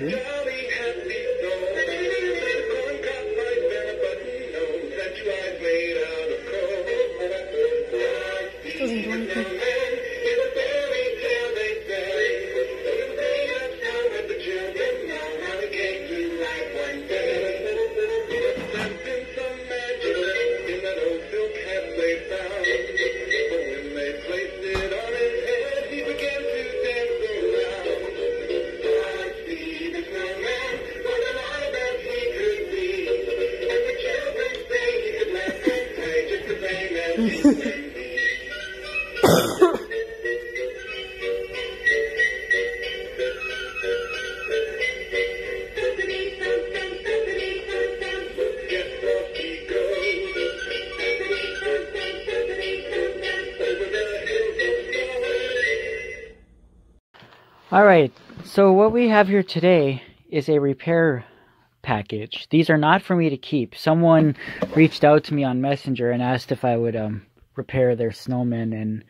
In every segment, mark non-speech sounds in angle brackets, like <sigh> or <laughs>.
Yeah. All right, so what we have here today is a repair package. These are not for me to keep. Someone reached out to me on Messenger and asked if I would um, repair their snowman, and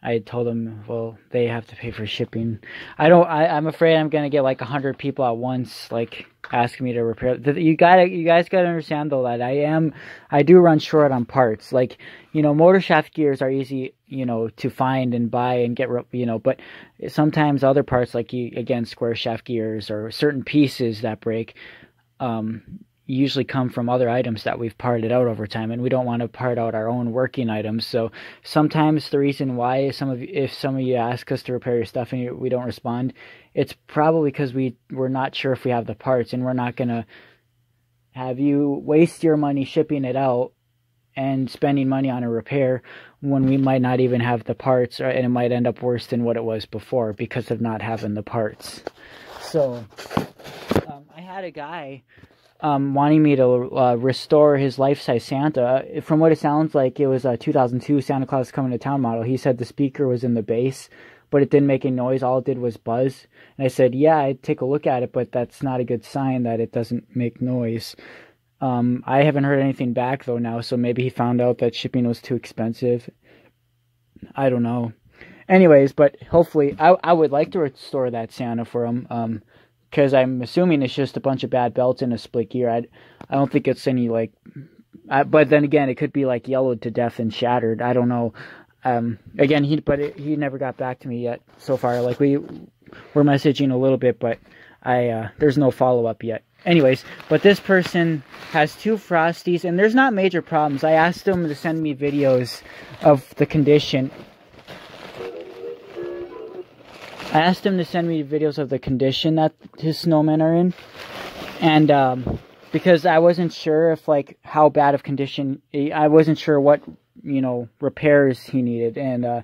I told them, well, they have to pay for shipping. I don't. I, I'm afraid I'm gonna get like a hundred people at once, like asking me to repair. You gotta, you guys gotta understand though that I am, I do run short on parts. Like, you know, motor shaft gears are easy, you know, to find and buy and get, you know, but sometimes other parts like you, again, square shaft gears or certain pieces that break, um, usually come from other items that we've parted out over time and we don't want to part out our own working items. So sometimes the reason why some of if some of you ask us to repair your stuff and we don't respond it's probably because we we're not sure if we have the parts and we're not going to have you waste your money shipping it out and spending money on a repair when we might not even have the parts and it might end up worse than what it was before because of not having the parts. So um, i had a guy um, wanting me to uh, restore his life-size Santa. From what it sounds like, it was a 2002 Santa Claus Coming to Town model. He said the speaker was in the base, but it didn't make any noise. All it did was buzz. And I said, yeah, I'd take a look at it, but that's not a good sign that it doesn't make noise. Um, I haven't heard anything back though now, so maybe he found out that shipping was too expensive. I don't know. Anyways, but hopefully, I I would like to restore that Santa for him. Um, because I'm assuming it's just a bunch of bad belts in a split gear. I, I don't think it's any like, I, but then again, it could be like yellowed to death and shattered. I don't know. Um, again, he but it, he never got back to me yet so far. Like we we're messaging a little bit, but I uh, there's no follow up yet. Anyways, but this person has two frosties, and there's not major problems. I asked them to send me videos of the condition, I asked him to send me videos of the condition that his snowmen are in. And um, because I wasn't sure if like how bad of condition I wasn't sure what, you know, repairs he needed. And uh,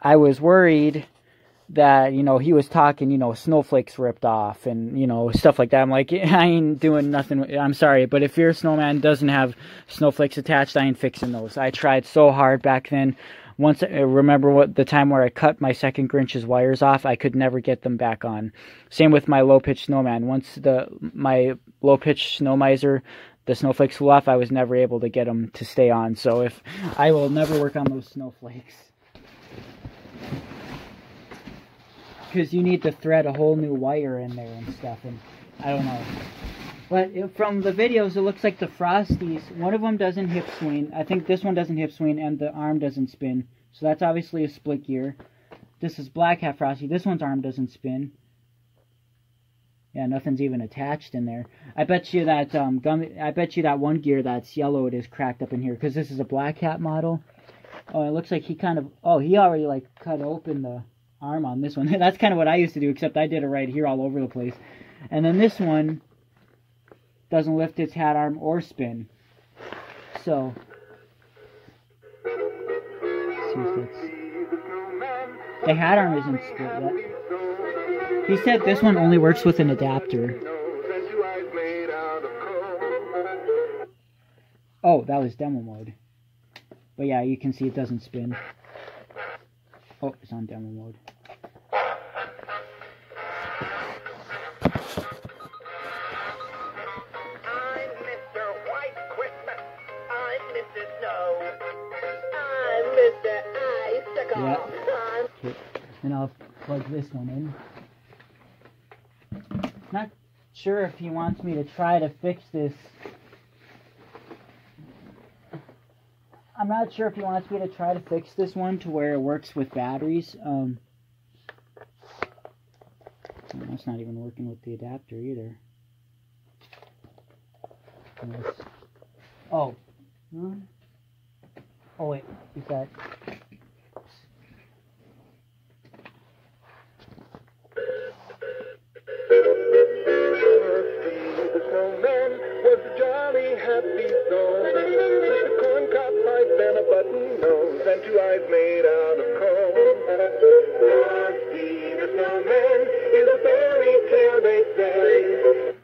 I was worried that you know he was talking you know snowflakes ripped off and you know stuff like that. I'm like <laughs> i ain't doing nothing i'm sorry but if your snowman doesn't have snowflakes attached i ain't fixing those. I tried so hard back then once I remember what the time where I cut my second Grinch's wires off, I could never get them back on. Same with my low pitch snowman. Once the my low pitch snow miser, the snowflakes flew off, I was never able to get them to stay on. So if I will never work on those snowflakes. Because you need to thread a whole new wire in there and stuff, and I don't know. But from the videos, it looks like the Frosties, one of them doesn't hip swing. I think this one doesn't hip swing, and the arm doesn't spin. So that's obviously a split gear. This is Black Hat Frosty. This one's arm doesn't spin. Yeah, nothing's even attached in there. I bet you that um. I bet you that one gear that's yellowed is cracked up in here because this is a Black Hat model. Oh, it looks like he kind of. Oh, he already like cut open the arm on this one. <laughs> that's kind of what I used to do, except I did it right here all over the place. And then this one, doesn't lift its hat arm or spin. So, the hat arm isn't split yet. He said this one only works with an adapter. Oh, that was demo mode. But yeah, you can see it doesn't spin. Oh, it's on demo mode. Plug this one in. Not sure if he wants me to try to fix this. I'm not sure if he wants me to try to fix this one to where it works with batteries. Um, it's not even working with the adapter either. Oh. Huh? Oh wait, is that happy. With a pipe and a button nose and two eyes made out of coal. Frosty the snowman is a fairy tale, they say.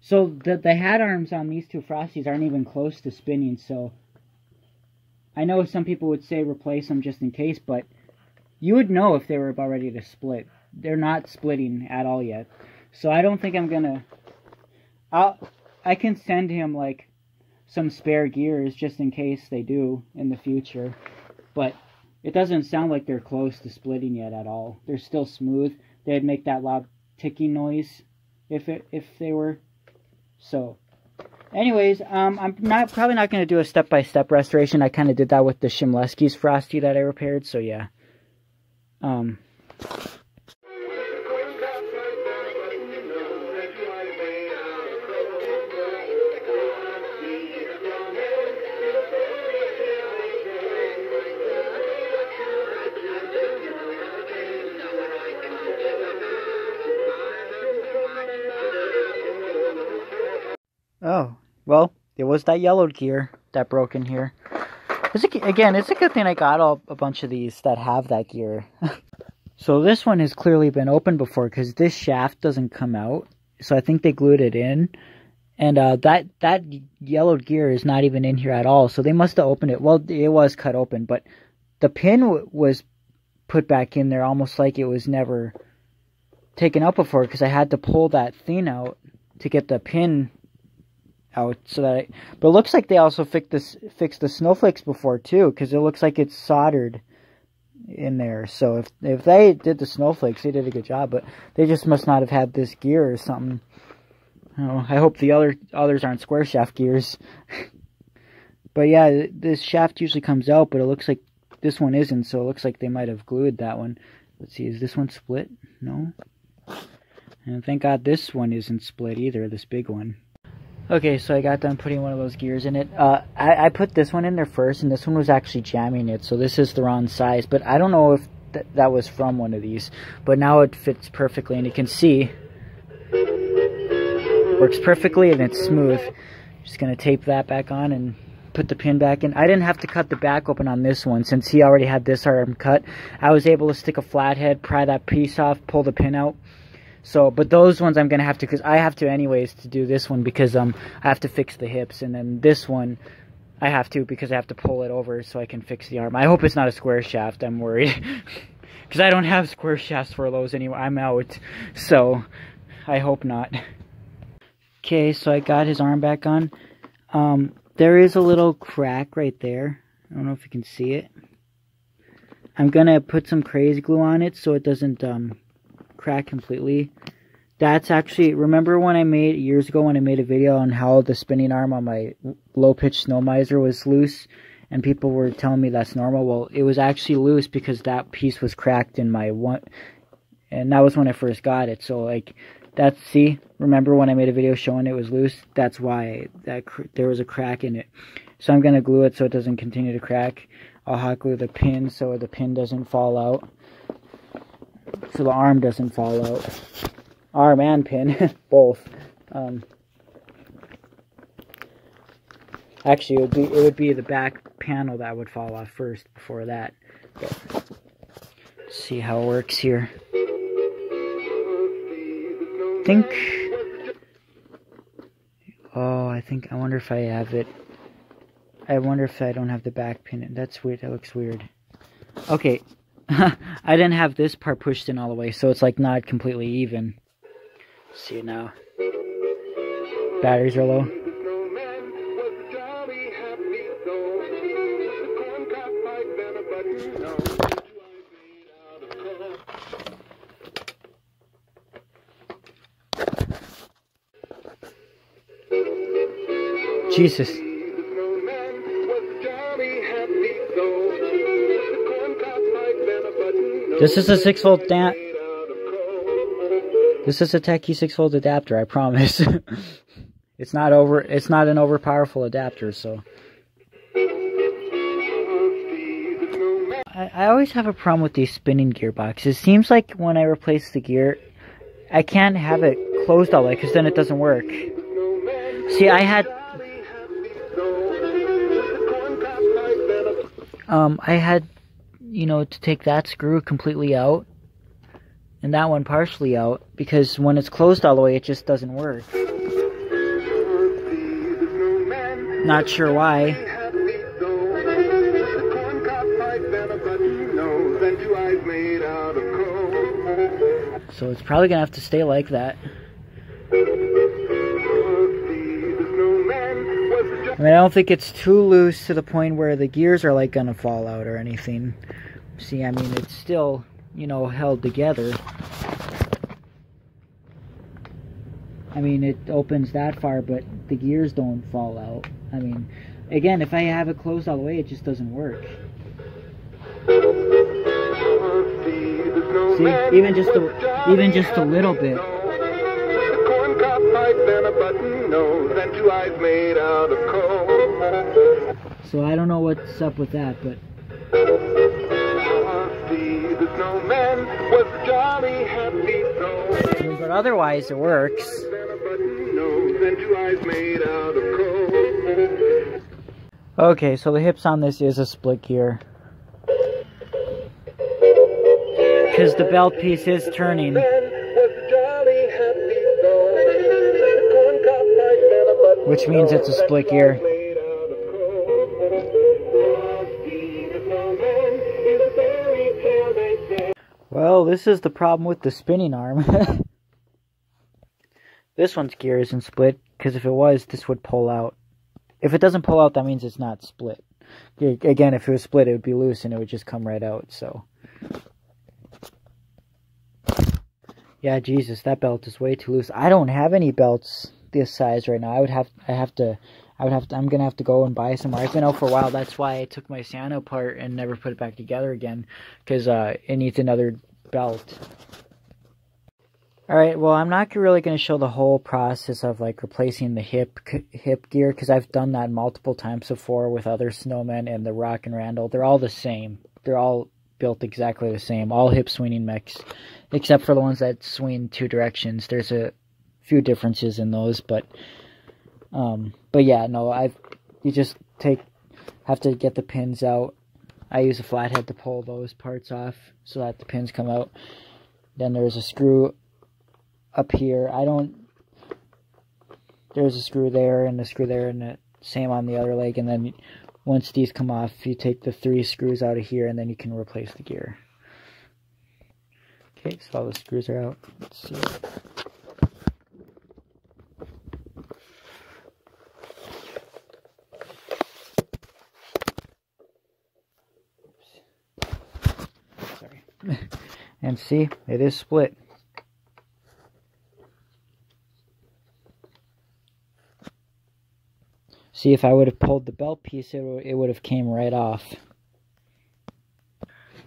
So the the hat arms on these two Frosties aren't even close to spinning. So I know some people would say replace them just in case, but you would know if they were about ready to split. They're not splitting at all yet. So I don't think I'm gonna. I'll I can send him like some spare gears just in case they do in the future, but it doesn't sound like they're close to splitting yet at all. They're still smooth. They'd make that loud ticking noise if it if they were. So, anyways, um, I'm not probably not gonna do a step by step restoration. I kind of did that with the Shimleskis Frosty that I repaired. So yeah. Um. Was that yellowed gear that broke in here. A, again, it's a good thing I got all, a bunch of these that have that gear. <laughs> so this one has clearly been opened before because this shaft doesn't come out. So I think they glued it in. And uh, that that yellowed gear is not even in here at all. So they must have opened it. Well, it was cut open, but the pin was put back in there almost like it was never taken out before because I had to pull that thing out to get the pin out so that I, but it looks like they also fixed this fixed the snowflakes before too because it looks like it's soldered in there. So if if they did the snowflakes they did a good job but they just must not have had this gear or something. Oh, I hope the other others aren't square shaft gears. <laughs> But yeah this shaft usually comes out but it looks like this one isn't so it looks like they might have glued that one. Let's see is this one split? No. And thank god this one isn't split either this big one Okay, so I got done putting one of those gears in it. Uh, I, I put this one in there first, and this one was actually jamming it, so this is the wrong size. But I don't know if th that was from one of these. But now it fits perfectly, and you can see works perfectly, and it's smooth. Just gonna tape that back on and put the pin back in. I didn't have to cut the back open on this one since he already had this arm cut. I was able to stick a flathead, pry that piece off, pull the pin out so, but those ones I'm gonna have to, cause I have to anyways to do this one because um I have to fix the hips, and then this one I have to because I have to pull it over so I can fix the arm. I hope it's not a square shaft. I'm worried <laughs> because I don't have square shafts for those anymore. I'm out, so I hope not. Okay, so I got his arm back on. Um, there is a little crack right there. I don't know if you can see it. I'm gonna put some crazy glue on it so it doesn't um crack completely. That's actually, remember when I made, years ago when I made a video on how the spinning arm on my low pitch snow miser was loose, and people were telling me that's normal. Well, it was actually loose because that piece was cracked in my one, and that was when I first got it. So like, that's, see, remember when I made a video showing it was loose? That's why that there was a crack in it. So I'm going to glue it so it doesn't continue to crack. I'll hot glue the pin so the pin doesn't fall out so the arm doesn't fall out. Arm and pin, <laughs> both. Um, actually, it would be it would be the back panel that would fall off first before that. But see how it works here. think. Oh, I think. I wonder if I have it. I wonder if I don't have the back pin. That's weird. That looks weird. Okay, <laughs> I didn't have this part pushed in all the way, so it's like not completely even. See now. Batteries are low. Jesus. This is a 6 volt damp. This is a Techie 6 volt adapter, I promise. <laughs> it's not over it's not an over powerful adapter, so I, I always have a problem with these spinning gearboxes. It seems like when I replace the gear, I can't have it closed all the way because then it doesn't work. See, I had um, I had, you know, to take that screw completely out and that one partially out because when it's closed all the way, it just doesn't work. Not sure why. So it's probably gonna have to stay like that. I mean, I don't think it's too loose to the point where the gears are like gonna fall out or anything. See, I mean, it's still, you know, held together. I mean, it opens that far, but the gears don't fall out. I mean, again, if I have it closed all the way, it just doesn't work. See, even just a, even just a little bit. So I don't know what's up with that, but. But otherwise, it works. Okay, so the hips on this is a split gear. Because the belt piece is turning. Which means it's a split gear. This is the problem with the spinning arm. <laughs> this one's gear isn't split, because if it was, this would pull out. If it doesn't pull out, that means it's not split. Again, if it was split, it would be loose and it would just come right out, so. Yeah, Jesus, that belt is way too loose. I don't have any belts this size right now. I would have, I have to, I would have to, I'm gonna have to go and buy some more. I've been out for a while. That's why I took my Santa apart and never put it back together again, because uh, it needs another belt. All right, well, I'm not really going to show the whole process of like replacing the hip hip gear because I've done that multiple times before with other snowmen and the Rock and Randall. They're all the same. They're all built exactly the same. All hip swinging mechs, except for the ones that swing two directions. There's a few differences in those, but um, but yeah, no, I've you just take have to get the pins out. I use a flathead to pull those parts off so that the pins come out. Then there's a screw up here. I don't, there's a screw there and a screw there and the same on the other leg. And then once these come off, you take the three screws out of here and then you can replace the gear. Okay, so all the screws are out. Let's see. Sorry. And see, it is split. See, if I would have pulled the belt piece, it, it would have came right off.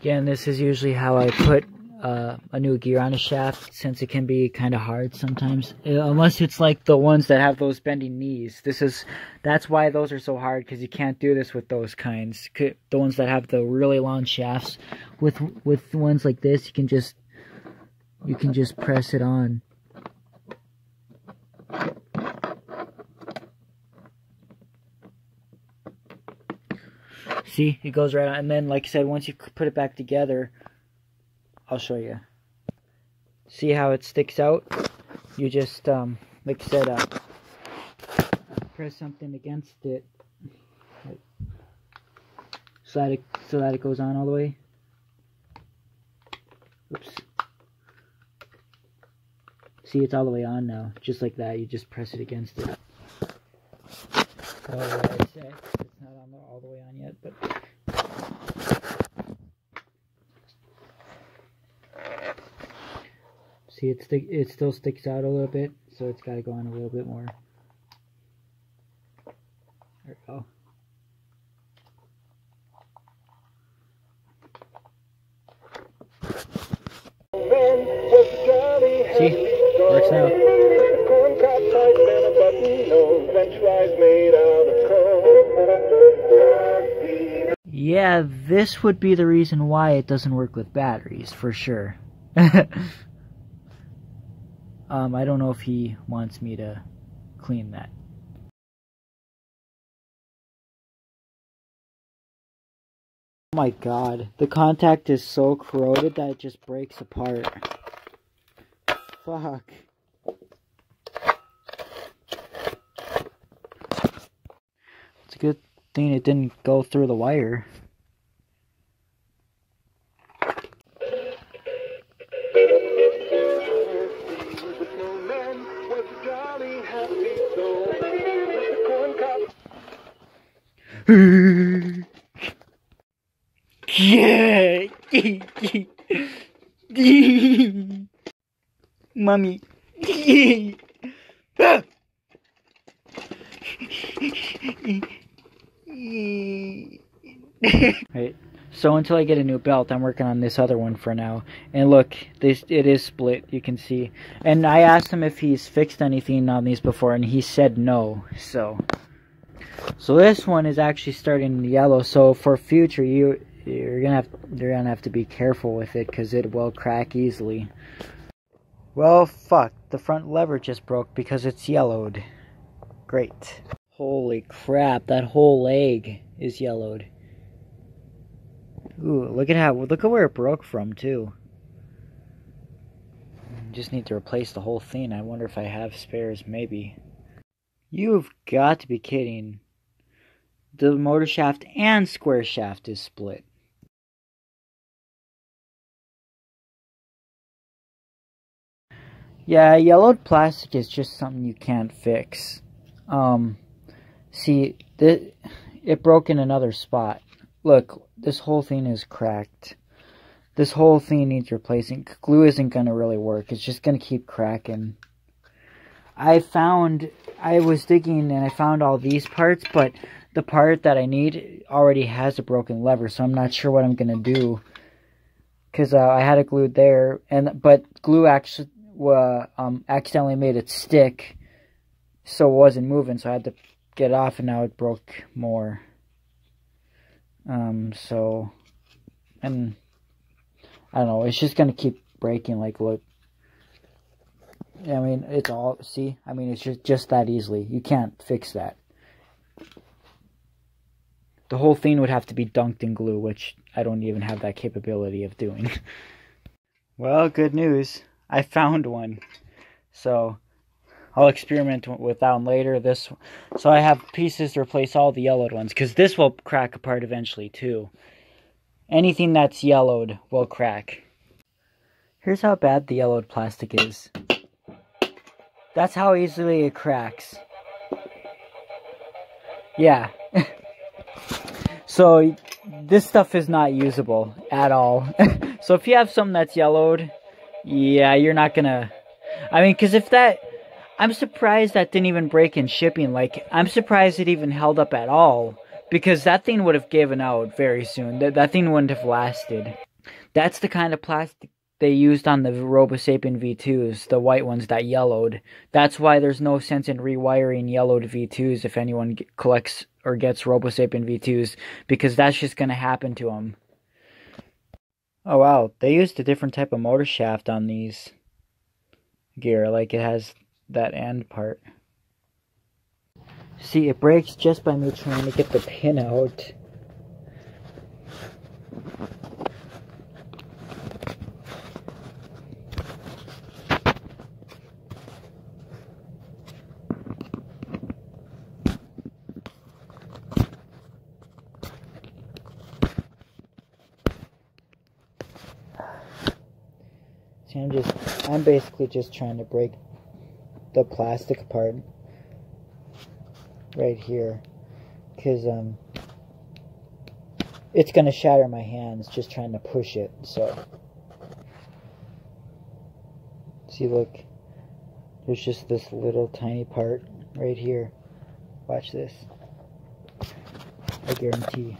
Again, this is usually how I put uh, a new gear on a shaft, since it can be kind of hard sometimes. Uh, unless it's like the ones that have those bending knees. This is, that's why those are so hard, because you can't do this with those kinds. The ones that have the really long shafts. With, with ones like this, you can just, you can just press it on. See, it goes right on. And then, like I said, once you put it back together, I'll show you. See how it sticks out? You just, um, like I said, uh, press something against it. So that it, so that it goes on all the way. Oops. See, it's all the way on now. Just like that, you just press it against it. Oh, it's, it's not on the, all the way on yet, but see, it stick it still sticks out a little bit, so it's got to go on a little bit more. There we go. See, works now. Yeah, this would be the reason why it doesn't work with batteries, for sure. <laughs> um, I don't know if he wants me to clean that. Oh my god. The contact is so corroded that it just breaks apart. Fuck. It's a good thing it didn't go through the wire. Yeah. Mommy. right. So until I get a new belt, I'm working on this other one for now. And look, this it is split. You can see. And I asked him if he's fixed anything on these before, and he said no. So. So this one is actually starting yellow. So for future, you you're gonna have you're gonna have to be careful with it because it will crack easily. Well, fuck. The front lever just broke because it's yellowed. Great. Holy crap! That whole leg is yellowed. Ooh, look at how look at where it broke from too. Just need to replace the whole thing. I wonder if I have spares. Maybe. You've got to be kidding. The motor shaft and square shaft is split. Yeah, yellowed plastic is just something you can't fix. Um, see, the, it broke in another spot. Look, this whole thing is cracked. This whole thing needs replacing. Glue isn't going to really work. It's just going to keep cracking. I found, I was digging and I found all these parts, but the part that I need already has a broken lever, so I'm not sure what I'm going to do. Because uh, I had it glued there, and but glue actually uh, um, accidentally made it stick, so it wasn't moving, so I had to get off, and now it broke more. Um, so, and I don't know, it's just gonna keep breaking, like, look. I mean, it's all, see? I mean, it's just, just that easily. You can't fix that. The whole thing would have to be dunked in glue, which I don't even have that capability of doing. <laughs> well, good news. I found one. So, I'll experiment with that one later. This, so I have pieces to replace all the yellowed ones because this will crack apart eventually too. Anything that's yellowed will crack. Here's how bad the yellowed plastic is. That's how easily it cracks. Yeah. <laughs> so this stuff is not usable at all. <laughs> so if you have something that's yellowed, yeah, you're not gonna. I mean, because if that. I'm surprised that didn't even break in shipping. Like, I'm surprised it even held up at all. Because that thing would have given out very soon. That, that thing wouldn't have lasted. That's the kind of plastic they used on the RoboSapien V2s, the white ones that yellowed. That's why there's no sense in rewiring yellowed V2s if anyone get, collects or gets RoboSapien V2s, because that's just going to happen to them. Oh wow, they used a different type of motor shaft on these gear, like it has that end part. See, it breaks just by me trying to get the pin out. I'm just, I'm basically just trying to break the plastic apart right here because um it's gonna shatter my hands just trying to push it so. See look there's just this little tiny part right here. Watch this. I guarantee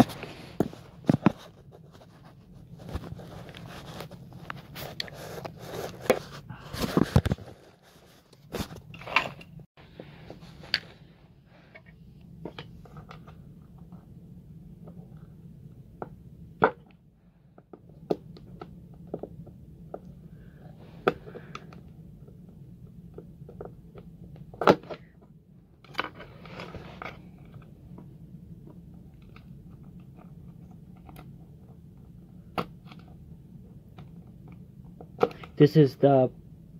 This is the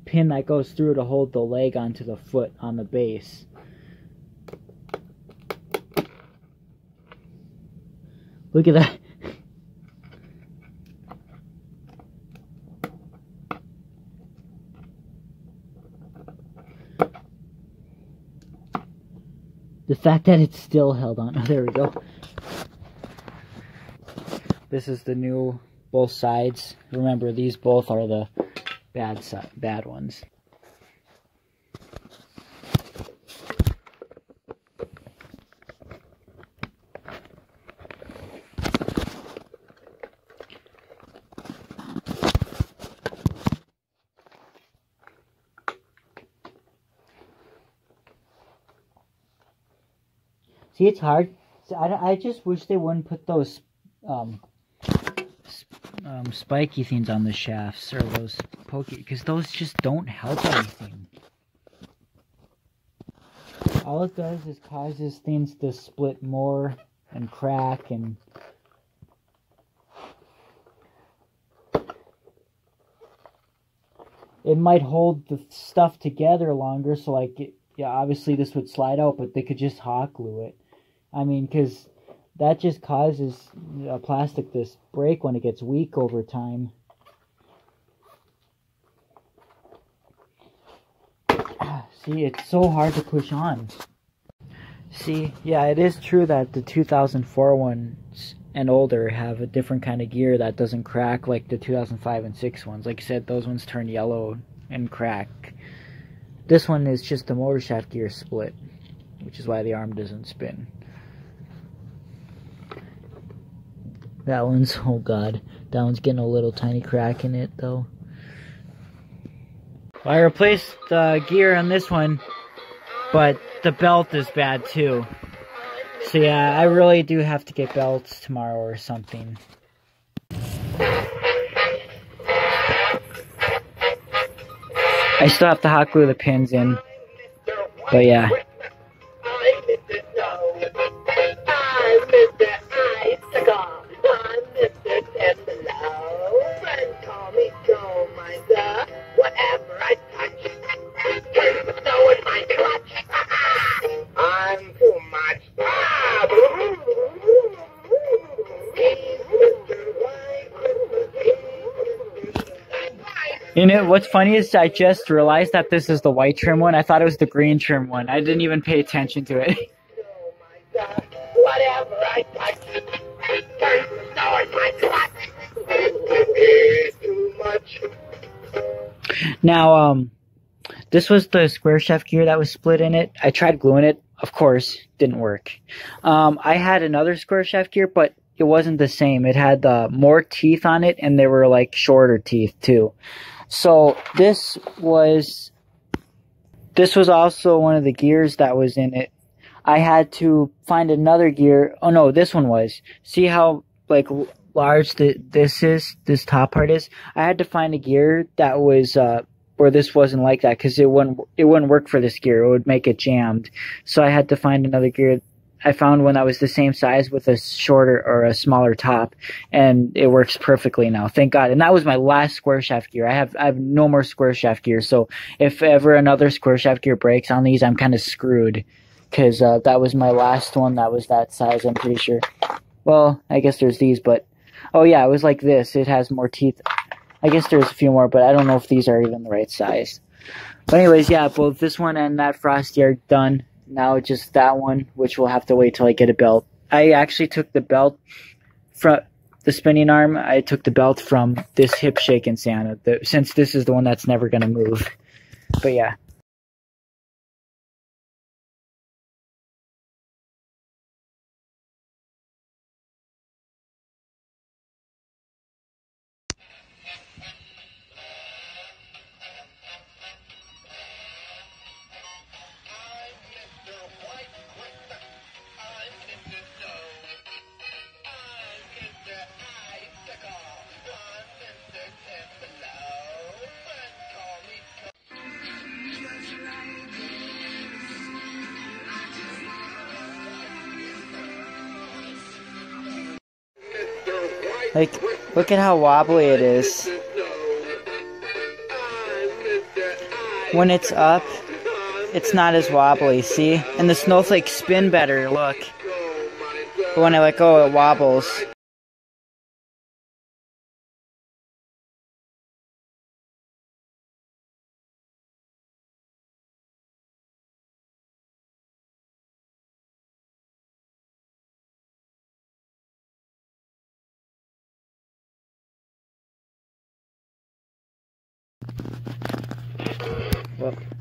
pin that goes through to hold the leg onto the foot on the base. Look at that. The fact that it's still held on. Oh, <laughs> there we go. This is the new both sides. Remember, these both are the bad bad ones. See, it's hard. I, I just wish they wouldn't put those um, um, spiky things on the shafts or those pokey because those just don't help anything. All it does is causes things to split more and crack and it might hold the stuff together longer so like it, yeah obviously this would slide out but they could just hot glue it I mean because that just causes a plastic to break when it gets weak over time. See, it's so hard to push on. See, yeah, it is true that the 2004 ones and older have a different kind of gear that doesn't crack like the 2005 and 6 ones. Like I said, those ones turn yellow and crack. This one is just the motor shaft gear split, which is why the arm doesn't spin. That one's, <laughs> oh god, that one's getting a little tiny crack in it though. I replaced the gear on this one, but the belt is bad too. So yeah, I really do have to get belts tomorrow or something. I still have to hot glue the pins in, but yeah. You know, what's funny is I just realized that this is the white trim one. I thought it was the green trim one. I didn't even pay attention to it. <laughs> Now, um, this was the square shaft gear that was split in it. I tried gluing it. Of course, didn't work. Um, I had another square shaft gear, but it wasn't the same. It had uh, more teeth on it, and they were like shorter teeth too. So this was this was also one of the gears that was in it. I had to find another gear. Oh no, this one was. See how like large the, this is, this top part is? I had to find a gear that was uh where this wasn't like that because it wouldn't it wouldn't work for this gear. It would make it jammed. So I had to find another gear I found one that was the same size with a shorter or a smaller top, and it works perfectly now. Thank God. And that was my last square shaft gear. I have I have no more square shaft gear. So if ever another square shaft gear breaks on these, I'm kind of screwed because uh, that was my last one that was that size. I'm pretty sure. Well, I guess there's these, but oh yeah, it was like this. It has more teeth. I guess there's a few more, but I don't know if these are even the right size. But anyways, yeah, both this one and that Frosty are done now just that one, which we'll have to wait till I get a belt. I actually took the belt from the spinning arm. I took the belt from this hip shake in Santa, the, since this is the one that's never going to move. But yeah. Like, look at how wobbly it is. When it's up, it's not as wobbly, see? And the snowflakes spin better, look. But when I let go, it wobbles. Well,